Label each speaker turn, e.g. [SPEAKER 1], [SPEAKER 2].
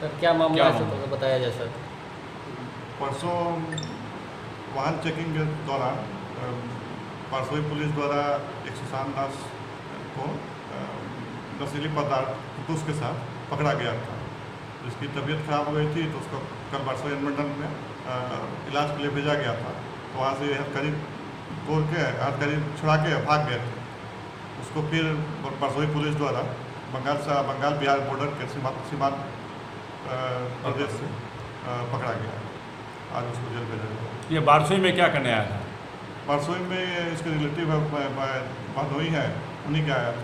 [SPEAKER 1] Sir क्या मामला है सर बताया जाए सर।
[SPEAKER 2] परसों वाहन चेकिंग के दौरान परसोई पुलिस द्वारा एक सुशांत दास को नशीली पदार्थ कुतुस के साथ पकड़ा गया था। जिसकी तबीयत खराब हो गई थी तो उसको कल परसों अनुमंडल में इलाज के लिए भेजा गया था। तो वहाँ से हथकड़ी तोड़ के हथकड़ी छुड़ा के भाग गए थे। उसको फिर परसोई पुलिस द्वारा बंगाल से बंगाल बिहार बॉर्डर के सीमा सीमांत प्रदेश से पकड़ा गया। आज उसको जेल भेजा गया।
[SPEAKER 3] ये बारसोई में क्या करने आया था?
[SPEAKER 2] बारसोई में इसके रिलेटिव भदोई है उन्हीं क्या आया था।